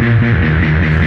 Gracias.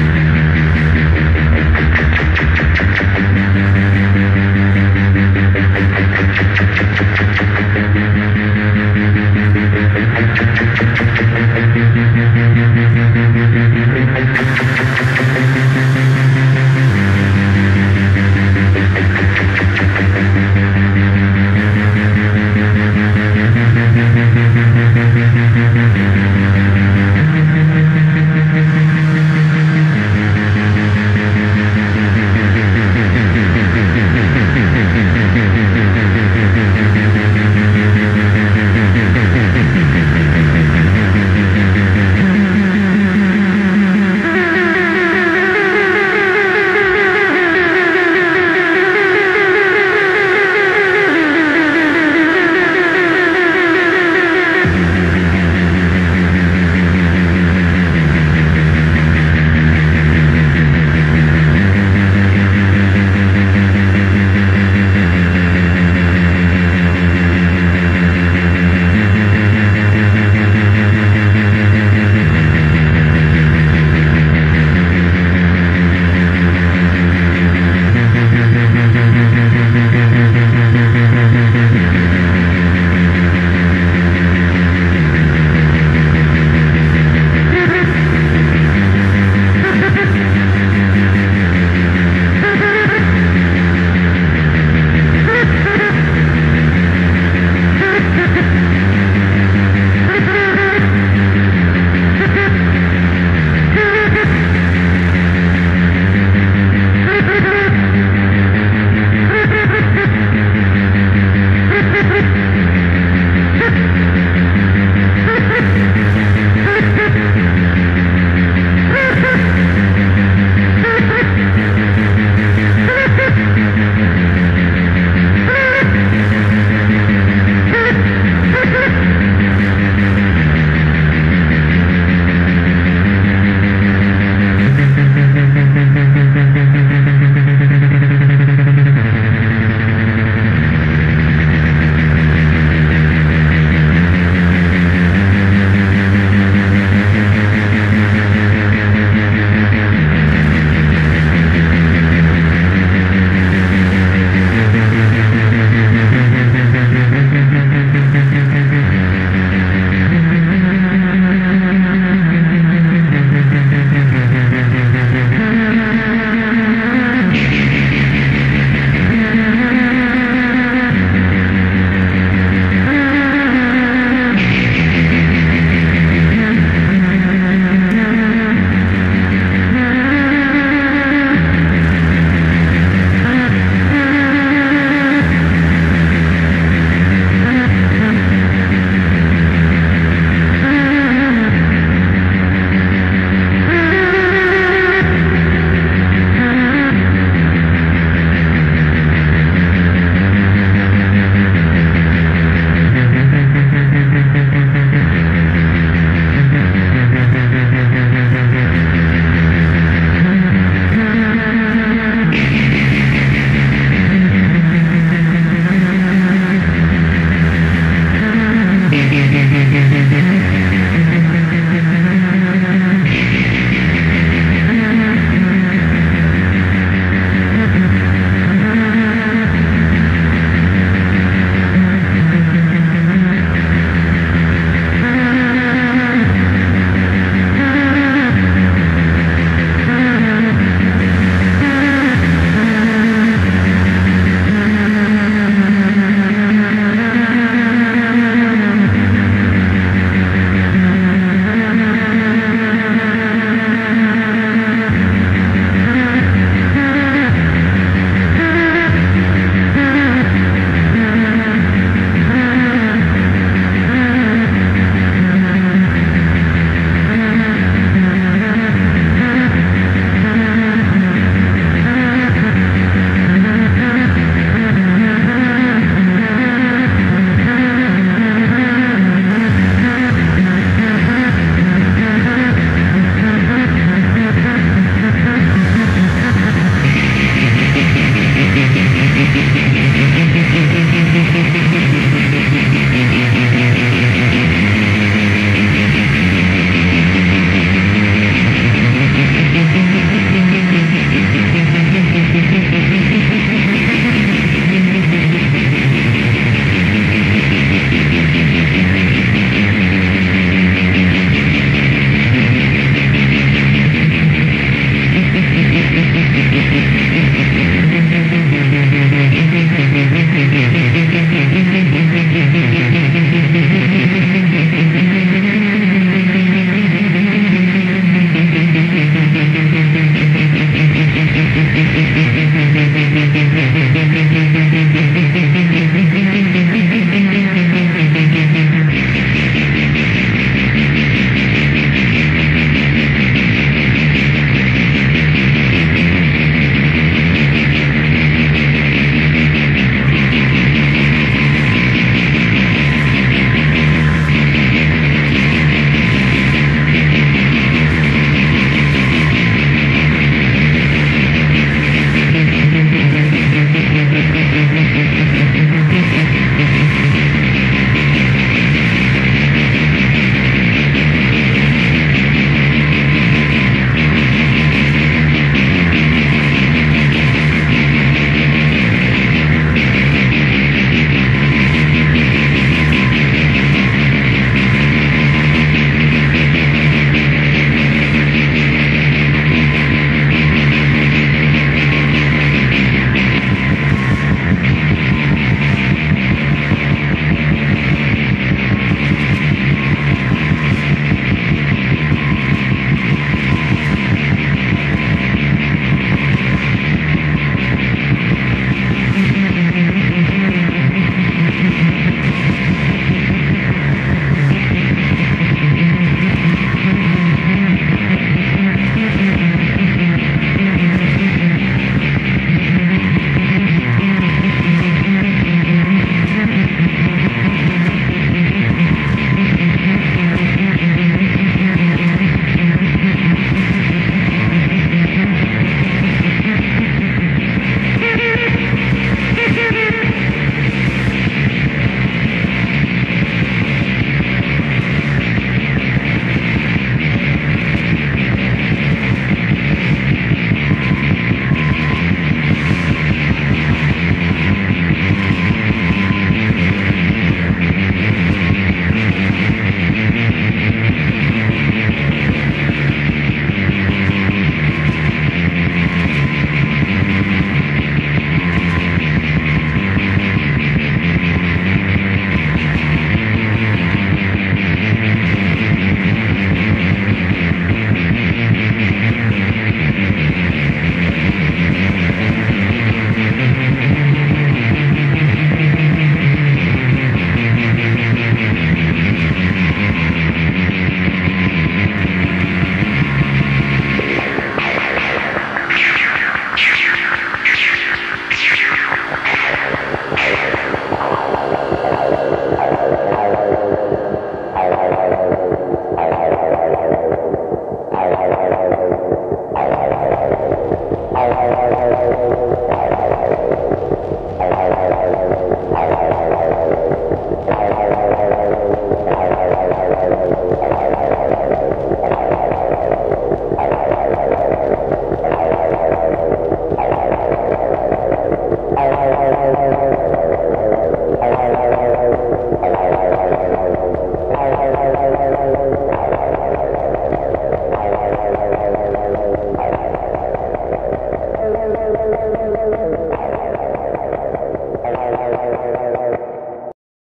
Mm-hmm.